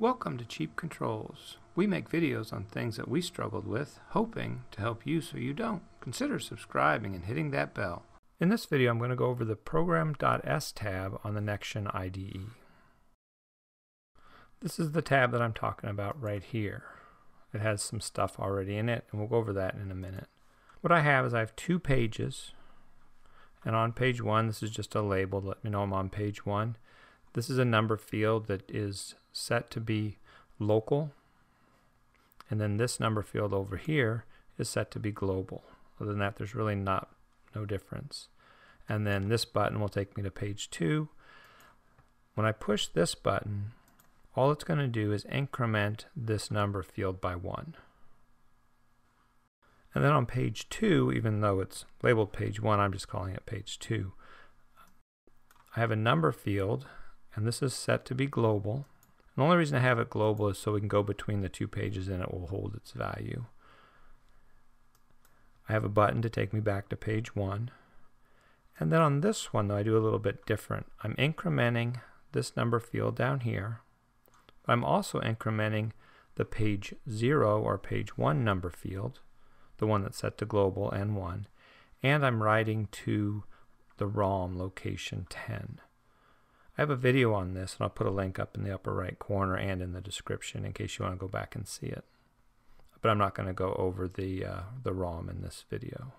Welcome to Cheap Controls. We make videos on things that we struggled with, hoping to help you so you don't. Consider subscribing and hitting that bell. In this video, I'm going to go over the Program.s tab on the Nextion IDE. This is the tab that I'm talking about right here. It has some stuff already in it, and we'll go over that in a minute. What I have is I have two pages, and on page one, this is just a label. Let me know I'm on page one. This is a number field that is set to be local. And then this number field over here is set to be global. Other than that, there's really not no difference. And then this button will take me to page two. When I push this button, all it's going to do is increment this number field by one. And then on page two, even though it's labeled page one, I'm just calling it page two. I have a number field and this is set to be global. The only reason I have it global is so we can go between the two pages and it will hold its value. I have a button to take me back to page one. And then on this one, though, I do a little bit different. I'm incrementing this number field down here. I'm also incrementing the page 0 or page 1 number field, the one that's set to global N1, and I'm writing to the ROM location 10. I have a video on this, and I'll put a link up in the upper right corner and in the description in case you want to go back and see it. But I'm not going to go over the, uh, the ROM in this video.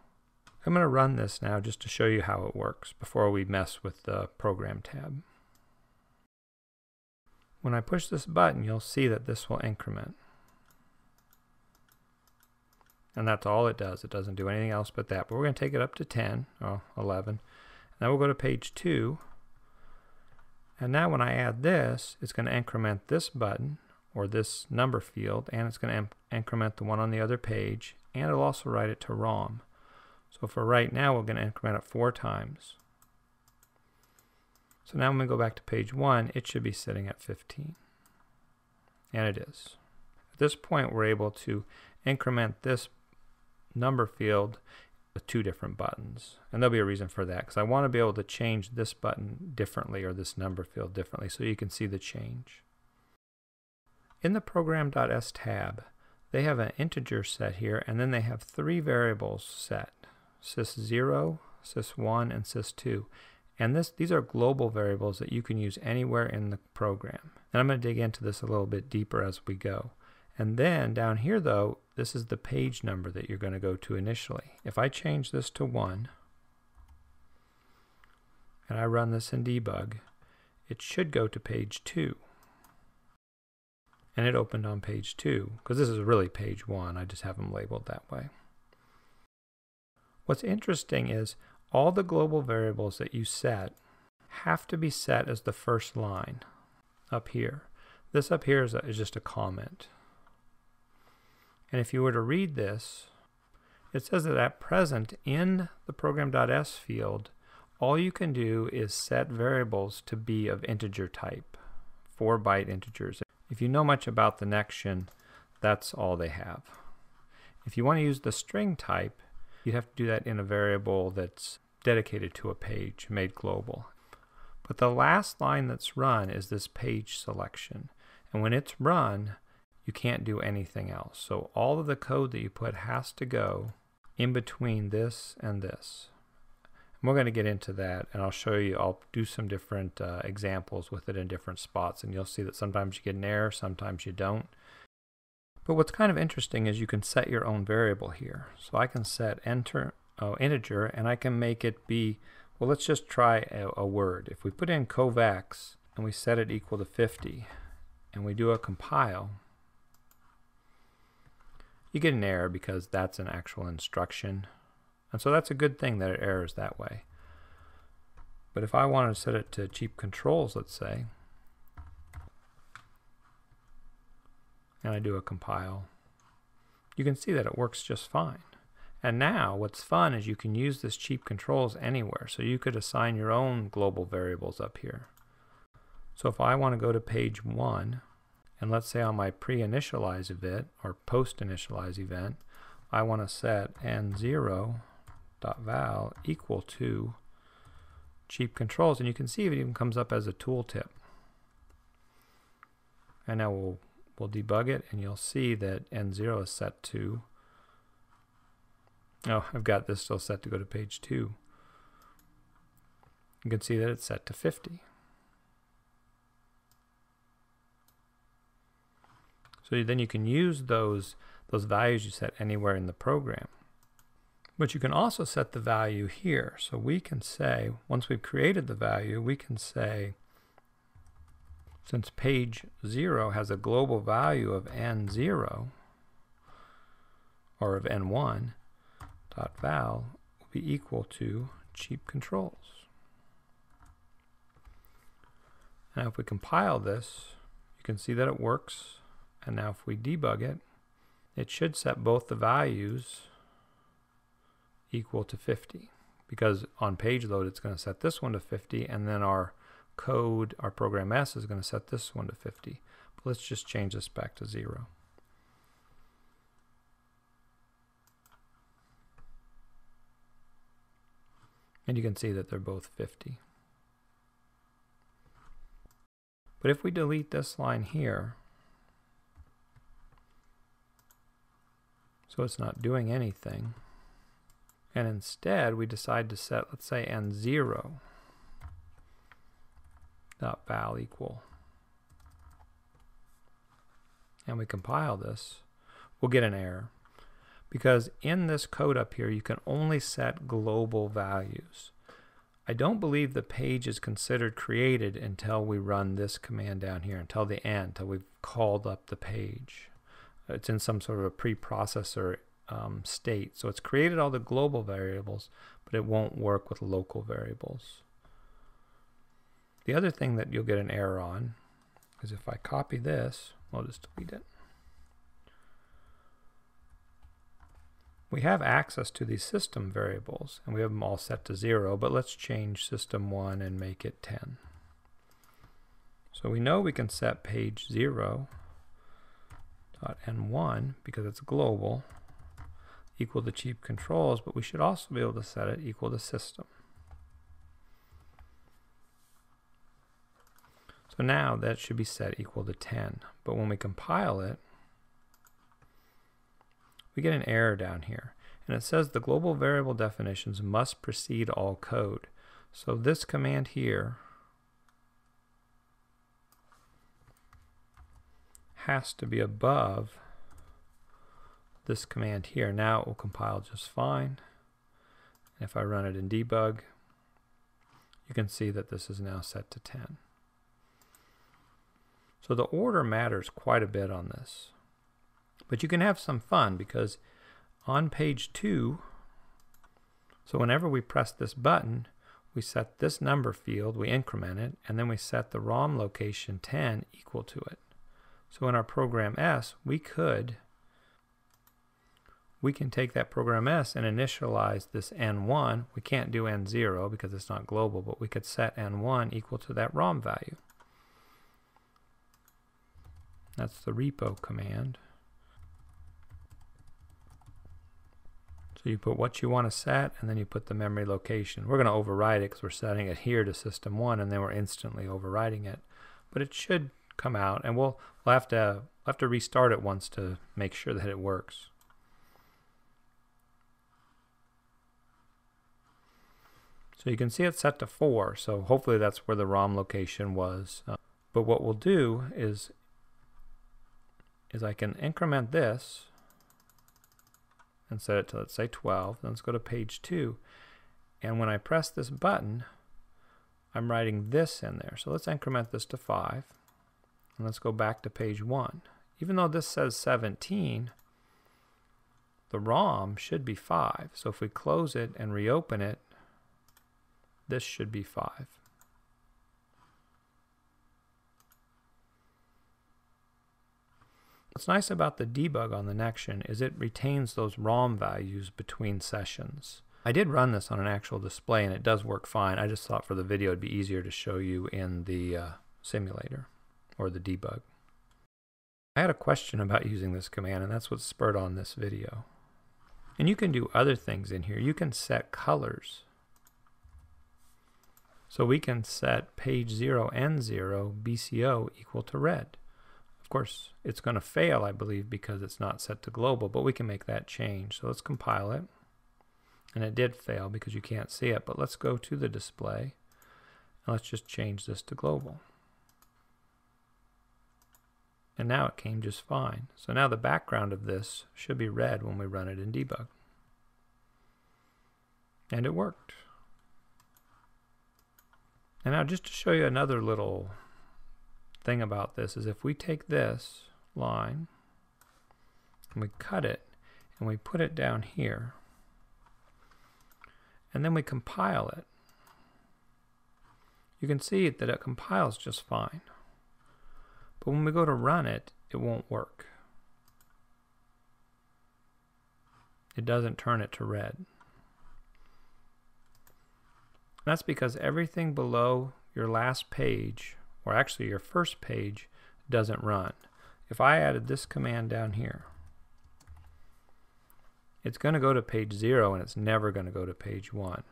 I'm going to run this now just to show you how it works before we mess with the Program tab. When I push this button, you'll see that this will increment. And that's all it does. It doesn't do anything else but that. But we're going to take it up to 10, or 11. Now we'll go to page 2, and now when I add this, it's going to increment this button or this number field, and it's going to increment the one on the other page, and it'll also write it to ROM. So for right now, we're going to increment it four times. So now when we go back to page 1, it should be sitting at 15. And it is. At this point, we're able to increment this number field with two different buttons. And there'll be a reason for that because I want to be able to change this button differently or this number field differently so you can see the change. In the program.s tab, they have an integer set here and then they have three variables set, sys0, sys1, and sys2. And this, these are global variables that you can use anywhere in the program. And I'm going to dig into this a little bit deeper as we go. And then down here though, this is the page number that you're going to go to initially. If I change this to 1 and I run this in debug, it should go to page 2. And it opened on page 2 because this is really page 1. I just have them labeled that way. What's interesting is all the global variables that you set have to be set as the first line up here. This up here is, a, is just a comment. And if you were to read this, it says that at present in the program.s field, all you can do is set variables to be of integer type, 4 byte integers. If you know much about the Nextion, that's all they have. If you want to use the string type, you have to do that in a variable that's dedicated to a page, made global. But the last line that's run is this page selection. And when it's run, you can't do anything else. So all of the code that you put has to go in between this and this. And we're going to get into that and I'll show you, I'll do some different uh, examples with it in different spots and you'll see that sometimes you get an error, sometimes you don't. But what's kind of interesting is you can set your own variable here. So I can set enter oh, integer and I can make it be, well let's just try a, a word. If we put in covx and we set it equal to 50 and we do a compile, you get an error because that's an actual instruction. And so that's a good thing that it errors that way. But if I want to set it to cheap controls, let's say, and I do a compile, you can see that it works just fine. And now what's fun is you can use this cheap controls anywhere. So you could assign your own global variables up here. So if I want to go to page one, and let's say on my pre-initialize event or post-initialize event, I want to set n0.val equal to cheap controls. And you can see it even comes up as a tooltip. And now we'll, we'll debug it and you'll see that N0 is set to, oh, I've got this still set to go to page 2. You can see that it's set to 50. So then you can use those, those values you set anywhere in the program. But you can also set the value here. So we can say, once we've created the value, we can say, since page 0 has a global value of n0, or of n1, dot val will be equal to cheap controls. Now if we compile this, you can see that it works. And now if we debug it, it should set both the values equal to 50 because on page load it's going to set this one to 50 and then our code, our program S is going to set this one to 50. But let's just change this back to 0. And you can see that they're both 50. But if we delete this line here, so it's not doing anything, and instead we decide to set, let's say, n0 dot val equal, and we compile this, we'll get an error. Because in this code up here, you can only set global values. I don't believe the page is considered created until we run this command down here, until the end, until we've called up the page. It's in some sort of a preprocessor um, state. So it's created all the global variables, but it won't work with local variables. The other thing that you'll get an error on is if I copy this, I'll just delete it. We have access to these system variables, and we have them all set to 0, but let's change system 1 and make it 10. So we know we can set page 0 dot n1 because it's global equal to cheap controls, but we should also be able to set it equal to system. So now that should be set equal to 10. But when we compile it, we get an error down here. And it says the global variable definitions must precede all code. So this command here has to be above this command here. Now it will compile just fine. If I run it in debug, you can see that this is now set to 10. So the order matters quite a bit on this. But you can have some fun because on page 2, so whenever we press this button, we set this number field, we increment it, and then we set the ROM location 10 equal to it. So in our program S, we could we can take that program S and initialize this N1. We can't do N0 because it's not global, but we could set N1 equal to that ROM value. That's the repo command. So you put what you want to set, and then you put the memory location. We're going to override it because we're setting it here to system 1, and then we're instantly overriding it. But it should come out, and we'll, we'll have, to, we'll have to restart it once to make sure that it works. So you can see it's set to 4, so hopefully that's where the ROM location was. Uh, but what we'll do is, is I can increment this and set it to, let's say, 12. Then let's go to page 2. And when I press this button, I'm writing this in there. So let's increment this to 5. And let's go back to page 1. Even though this says 17, the ROM should be 5. So if we close it and reopen it, this should be 5. What's nice about the debug on the Nextion is it retains those ROM values between sessions. I did run this on an actual display and it does work fine. I just thought for the video it'd be easier to show you in the uh, simulator or the debug. I had a question about using this command and that's what spurred on this video. And you can do other things in here. You can set colors. So we can set page 0 and 0 BCO equal to red Of course, it's going to fail, I believe, because it's not set to global, but we can make that change. So let's compile it. And it did fail because you can't see it, but let's go to the display. And let's just change this to global. And now it came just fine. So now the background of this should be red when we run it in debug. And it worked. And now just to show you another little thing about this is if we take this line and we cut it and we put it down here and then we compile it, you can see that it compiles just fine. But when we go to run it, it won't work. It doesn't turn it to red. That's because everything below your last page, or actually your first page, doesn't run. If I added this command down here, it's going to go to page 0 and it's never going to go to page 1.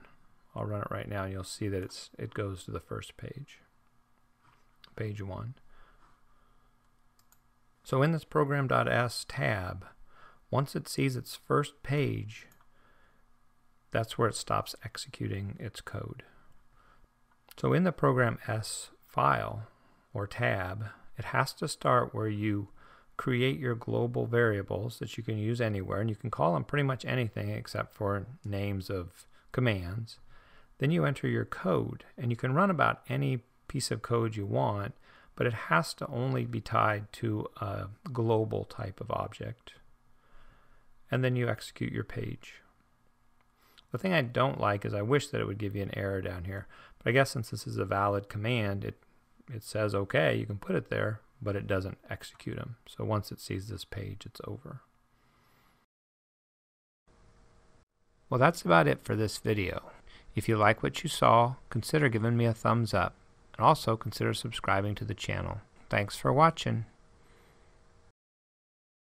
I'll run it right now and you'll see that it's it goes to the first page, page 1. So in this program.s tab, once it sees its first page, that's where it stops executing its code. So in the program S file or tab, it has to start where you create your global variables that you can use anywhere, and you can call them pretty much anything except for names of commands. Then you enter your code, and you can run about any piece of code you want, but it has to only be tied to a global type of object. And then you execute your page. The thing I don't like is I wish that it would give you an error down here. But I guess since this is a valid command, it, it says, okay, you can put it there, but it doesn't execute them. So once it sees this page, it's over. Well, that's about it for this video. If you like what you saw, consider giving me a thumbs up, and also consider subscribing to the channel. Thanks for watching.